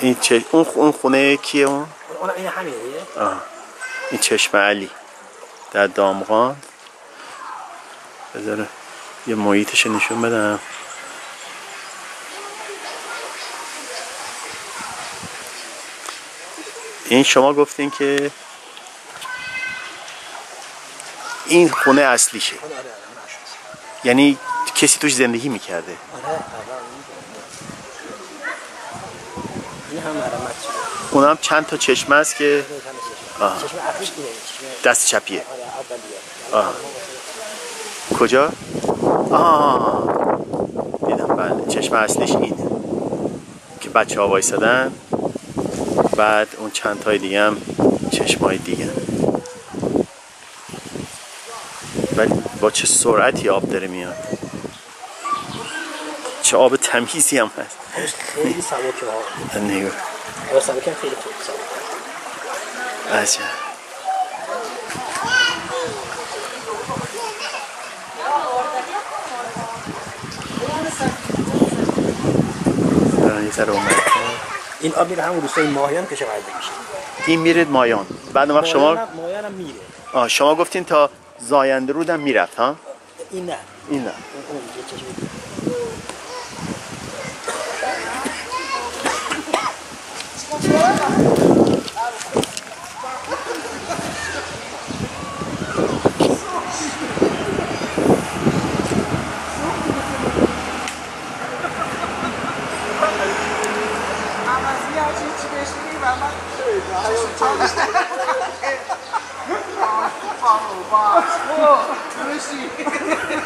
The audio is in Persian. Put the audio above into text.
این چه... اون اون خونه کیه اون؟ اون این همینه آه. این چشم علی در دامغان بذاره یه محیطش نشون بدم این شما گفتین که این خونه اصلیشه. آره آره آره یعنی کسی توش زندگی می‌کرده. این هم چند تا چشمه است که این آه. دست چپیه. آه. کجا؟ آه دیدم بله. چشم اصلیش اینه که بچه ها وایسادن. بعد اون چند تای دیگه هم چشم های دیگه. ولی با چه سرعتی آب داره میاد؟ چه آب تمیزی هم هست. خیلی سبکه ها نگاه. آره سبکه خیلی خوب سبکه عجب. این آب میره همون روستای ماهیان که شقایده میشه؟ این میرید مایان. بعد وقت شما ماهیان هم میره. آه شما گفتین تا زاینده رودم می‌رفت ها؟ این نه. این نه. اون اون یه چشم عوضی هر